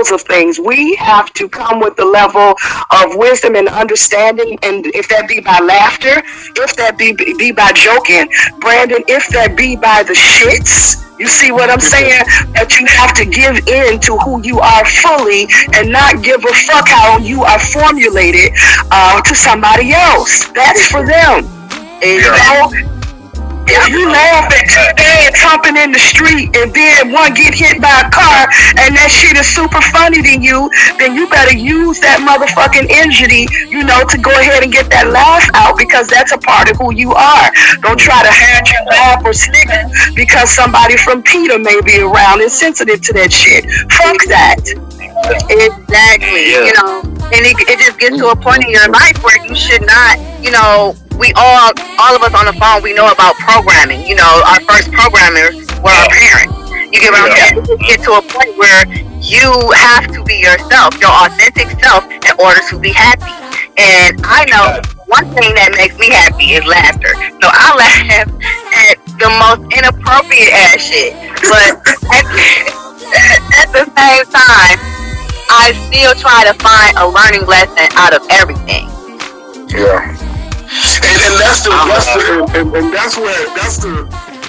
levels of things. We have to come with the level of wisdom and understanding, and if that be by laughter, if that be be by joking, Brandon, if that be by the shits. You see what I'm saying? That you have to give in to who you are fully and not give a fuck how you are formulated uh, to somebody else. That's for them. And, you know, if you laugh at two dads humping in the street and then one get hit by a car and that shit is super funny to you, then you better use that motherfucking injury, you know, to go ahead and get that laugh out because that's a part of who you are. Don't try to hide your laugh or snigger because somebody from Peter may be around and sensitive to that shit. Fuck that. Exactly. Yeah. You know, and it, it just gets to a point in your life where you should not, you know, we all, all of us on the phone, we know about programming. You know, our first programmers were our parents. You get what I'm saying? Get to a point where you have to be yourself, your authentic self, in order to be happy. And I know one thing that makes me happy is laughter. So I laugh at the most inappropriate ass shit. But at, at the same time, I still try to find a learning lesson out of everything. Yeah that's the that's the and, and, that's where that's the